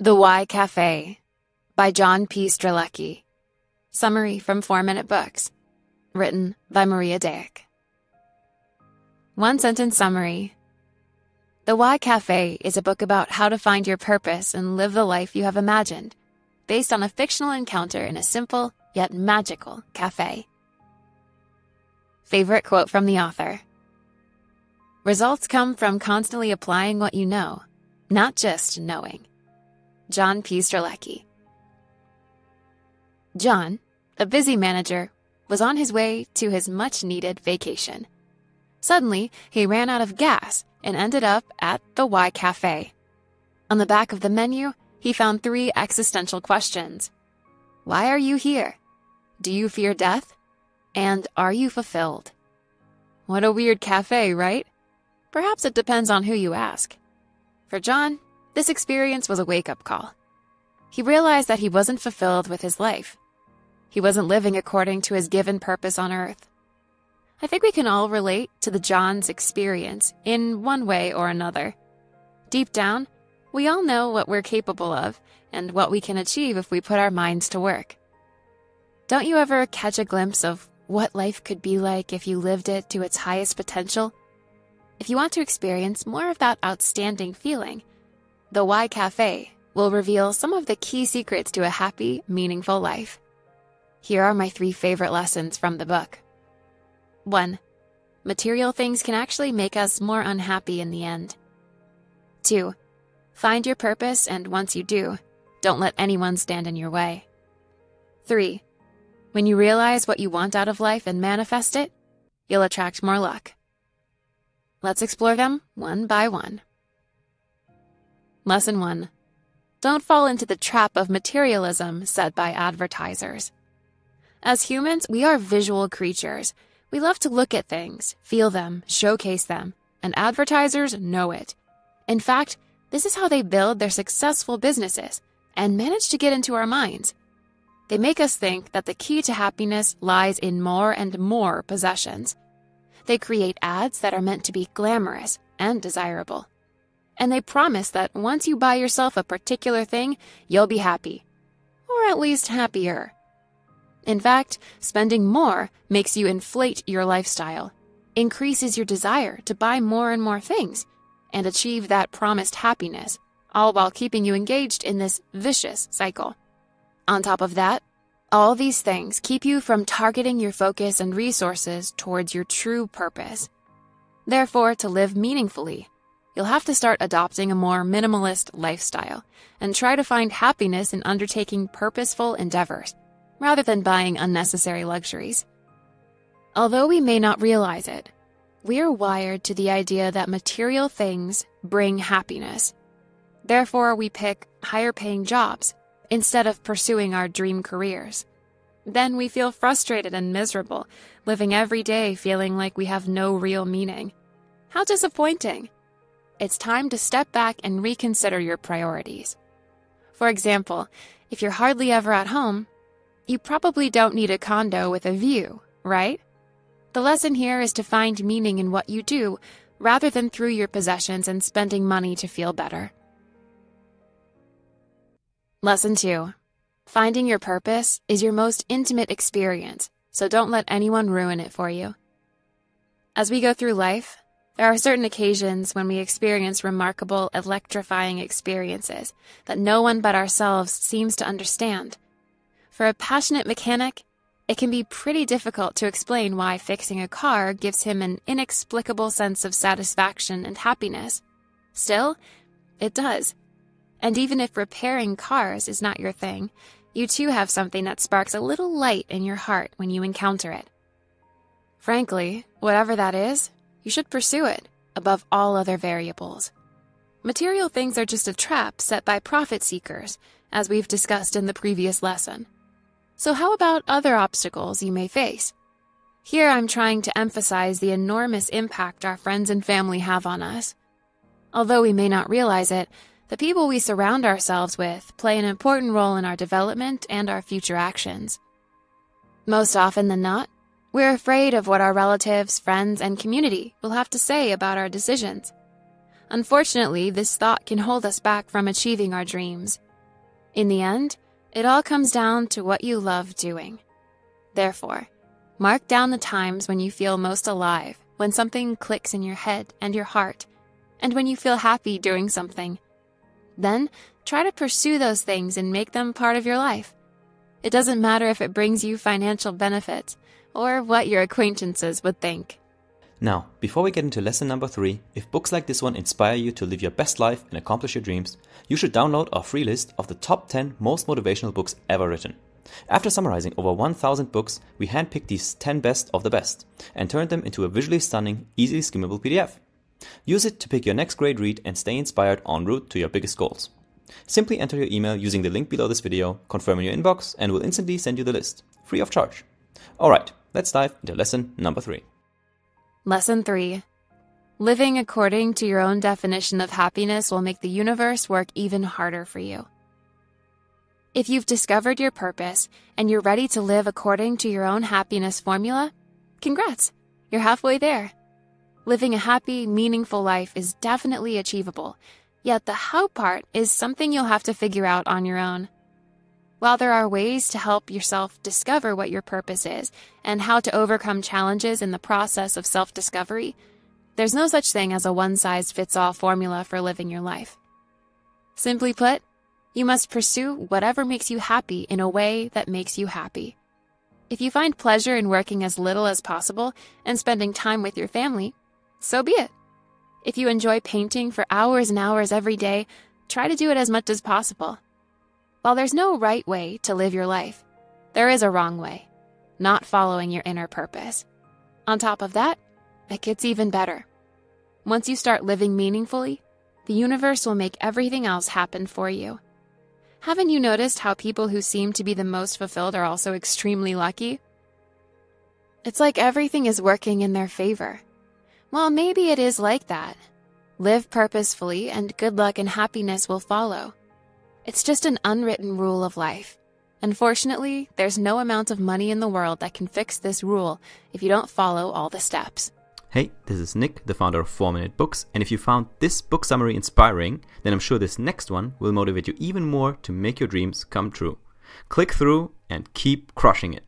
The Why Cafe by John P. Strelecky. Summary from 4 Minute Books. Written by Maria Dayek. One sentence summary. The Why Cafe is a book about how to find your purpose and live the life you have imagined, based on a fictional encounter in a simple yet magical cafe. Favorite quote from the author Results come from constantly applying what you know, not just knowing. John P. Strelecky. John, a busy manager, was on his way to his much needed vacation. Suddenly, he ran out of gas and ended up at the Why Cafe. On the back of the menu, he found three existential questions Why are you here? Do you fear death? And are you fulfilled? What a weird cafe, right? Perhaps it depends on who you ask. For John, this experience was a wake up call. He realized that he wasn't fulfilled with his life. He wasn't living according to his given purpose on earth. I think we can all relate to the John's experience in one way or another. Deep down, we all know what we're capable of and what we can achieve if we put our minds to work. Don't you ever catch a glimpse of what life could be like if you lived it to its highest potential? If you want to experience more of that outstanding feeling, the Why Cafe will reveal some of the key secrets to a happy, meaningful life. Here are my three favorite lessons from the book. 1. Material things can actually make us more unhappy in the end. 2. Find your purpose, and once you do, don't let anyone stand in your way. 3. When you realize what you want out of life and manifest it, you'll attract more luck. Let's explore them one by one. Lesson 1 Don't fall into the trap of materialism set by advertisers. As humans, we are visual creatures. We love to look at things, feel them, showcase them, and advertisers know it. In fact, this is how they build their successful businesses and manage to get into our minds. They make us think that the key to happiness lies in more and more possessions. They create ads that are meant to be glamorous and desirable. And they promise that once you buy yourself a particular thing, you'll be happy. Or at least happier. In fact, spending more makes you inflate your lifestyle, increases your desire to buy more and more things, and achieve that promised happiness, all while keeping you engaged in this vicious cycle. On top of that, all these things keep you from targeting your focus and resources towards your true purpose. Therefore, to live meaningfully, you'll have to start adopting a more minimalist lifestyle and try to find happiness in undertaking purposeful endeavors rather than buying unnecessary luxuries. Although we may not realize it, we're wired to the idea that material things bring happiness. Therefore, we pick higher paying jobs instead of pursuing our dream careers. Then we feel frustrated and miserable, living every day feeling like we have no real meaning. How disappointing! It's time to step back and reconsider your priorities. For example, if you're hardly ever at home, you probably don't need a condo with a view, right? The lesson here is to find meaning in what you do rather than through your possessions and spending money to feel better. Lesson 2 Finding your purpose is your most intimate experience, so don't let anyone ruin it for you. As we go through life, there are certain occasions when we experience remarkable, electrifying experiences that no one but ourselves seems to understand. For a passionate mechanic, it can be pretty difficult to explain why fixing a car gives him an inexplicable sense of satisfaction and happiness. Still, it does. And even if repairing cars is not your thing, you too have something that sparks a little light in your heart when you encounter it. Frankly, whatever that is, you should pursue it above all other variables. Material things are just a trap set by profit seekers, as we've discussed in the previous lesson. So, how about other obstacles you may face? Here I'm trying to emphasize the enormous impact our friends and family have on us. Although we may not realize it, the people we surround ourselves with play an important role in our development and our future actions. Most often than not, we're afraid of what our relatives, friends, and community will have to say about our decisions. Unfortunately, this thought can hold us back from achieving our dreams, In the end, it all comes down to what you love doing. Therefore, mark down the times when you feel most alive, when something clicks in your head and your heart, and when you feel happy doing something. Then, try to pursue those things and make them part of your life. It doesn't matter if it brings you financial benefits or what your acquaintances would think. Now, before we get into lesson number three, if books like this one inspire you to live your best life and accomplish your dreams, you should download our free list of the top 10 most motivational books ever written. After summarizing over 1000 books, we handpicked these 10 best of the best and turned them into a visually stunning, easily skimmable PDF. Use it to pick your next great read and stay inspired en route to your biggest goals. Simply enter your email using the link below this video, confirm in your inbox, and we'll instantly send you the list, free of charge. Alright, let's dive into lesson number three. Lesson 3 Living according to your own definition of happiness will make the universe work even harder for you. If you've discovered your purpose and you're ready to live according to your own happiness formula, congrats, you're halfway there. Living a happy, meaningful life is definitely achievable, yet the how part is something you'll have to figure out on your own. While there are ways to help yourself discover what your purpose is and how to overcome challenges in the process of self discovery, there's no such thing as a one size fits all formula for living your life. Simply put, you must pursue whatever makes you happy in a way that makes you happy. If you find pleasure in working as little as possible and spending time with your family, so be it. If you enjoy painting for hours and hours every day, try to do it as much as possible. While there's no right way to live your life, there is a wrong way, not following your inner purpose. On top of that, it gets even better. Once you start living meaningfully, the universe will make everything else happen for you. Haven't you noticed how people who seem to be the most fulfilled are also extremely lucky? It's like everything is working in their favor. Well, maybe it is like that. Live purposefully, and good luck and happiness will follow. It's just an unwritten rule of life. Unfortunately, there's no amount of money in the world that can fix this rule if you don't follow all the steps. Hey, this is Nick, the founder of 4 Minute Books, and if you found this book summary inspiring, then I'm sure this next one will motivate you even more to make your dreams come true. Click through and keep crushing it.